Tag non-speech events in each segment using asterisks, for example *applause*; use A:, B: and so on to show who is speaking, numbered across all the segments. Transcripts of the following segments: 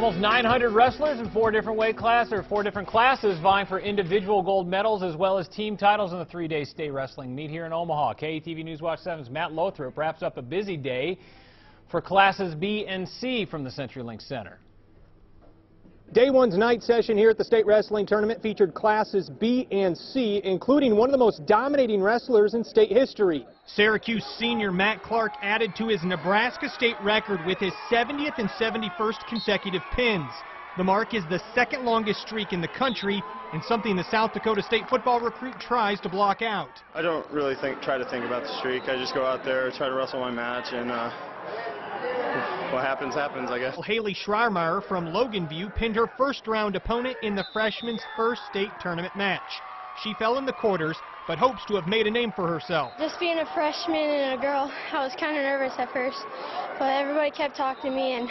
A: Almost 900 wrestlers in four different weight classes or four different classes vying for individual gold medals as well as team titles in the three-day state wrestling meet here in Omaha. KETV News Watch 7's Matt Lothrop wraps up a busy day for classes B and C from the CenturyLink Center.
B: Day one's night session here at the state wrestling tournament featured classes B and C, including one of the most dominating wrestlers in state history.
C: Syracuse senior Matt Clark added to his Nebraska state record with his 70th and 71st consecutive pins. The mark is the second longest streak in the country and something the South Dakota State football recruit tries to block out.
D: I don't really think try to think about the streak. I just go out there, try to wrestle my match, and uh, what happens, happens, I guess.
C: Haley Schreiermeyer from Loganview pinned her first round opponent in the freshman's first state tournament match. She fell in the quarters, but hopes to have made a name for herself.
E: Just being a freshman and a girl, I was kind of nervous at first, but everybody kept talking to me and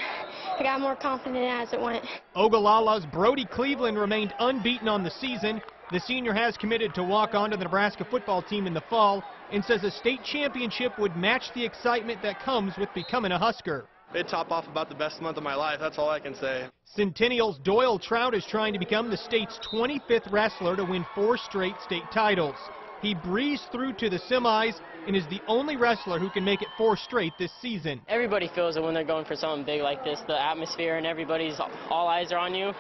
E: I got more confident as it went.
C: Ogallala's Brody Cleveland remained unbeaten on the season. The senior has committed to walk on to the Nebraska football team in the fall and says a state championship would match the excitement that comes with becoming a Husker.
D: It top off about the best month of my life. That's all I can say.
C: Centennial's Doyle Trout is trying to become the state's 25th wrestler to win four straight state titles. He breezed through to the semis and is the only wrestler who can make it four straight this season.
F: Everybody feels it when they're going for something big like this. The atmosphere and everybody's all eyes are on you.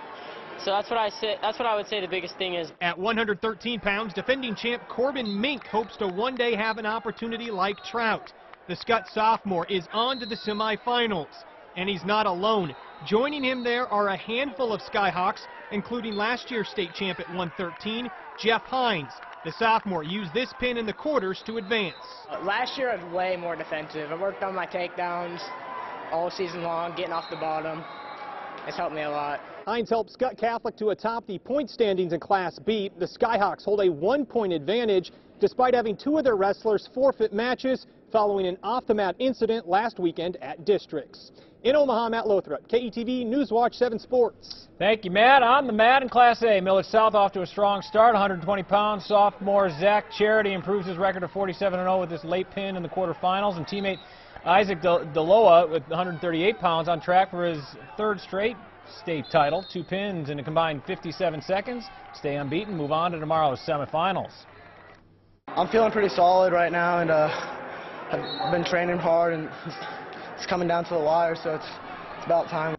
F: So that's what I say. That's what I would say. The biggest thing is.
C: At 113 pounds, defending champ Corbin Mink hopes to one day have an opportunity like Trout. The Skutt sophomore is on to the semifinals, and he's not alone. Joining him there are a handful of Skyhawks, including last year's state champ at 113, Jeff Hines. The sophomore used this pin in the quarters to advance.
G: Last year I was way more defensive. I worked on my takedowns all season long, getting off the bottom. It's helped me a lot.
B: Hines helped Skutt Catholic to atop the point standings in Class B. The Skyhawks hold a one-point advantage despite having two of their wrestlers forfeit matches following an off-the-mat incident last weekend at Districts. In Omaha, Matt Lothrop, KETV Newswatch 7 Sports.
A: Thank you, Matt. On the mat in Class A, Millard South off to a strong start, 120 pounds. Sophomore Zach Charity improves his record to 47-0 with this late pin in the quarterfinals, and teammate Isaac Deloa with 138 pounds on track for his third straight state title. Two pins in a combined 57 seconds. Stay unbeaten, move on to tomorrow's semifinals.
H: I'm feeling pretty solid right now, and uh, I've been training hard, and *laughs* it's coming down to the wire, so it's, it's about time.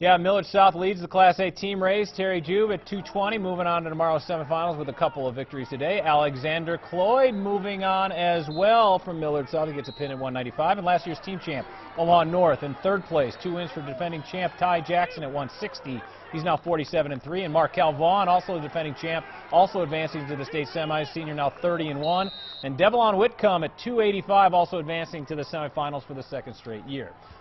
A: Yeah, Millard South leads the Class A team race. Terry Jube at 220, moving on to tomorrow's semifinals with a couple of victories today. Alexander Cloyd moving on as well from Millard South. He gets a pin at 195. And last year's team champ, Omaha North, in third place. Two wins for defending champ Ty Jackson at 160. He's now 47 and 3. And Markel Vaughn, also the defending champ, also advancing to the state semis. Senior now 30 and 1. And Devlon Whitcomb at 285, also advancing to the semifinals for the second straight year.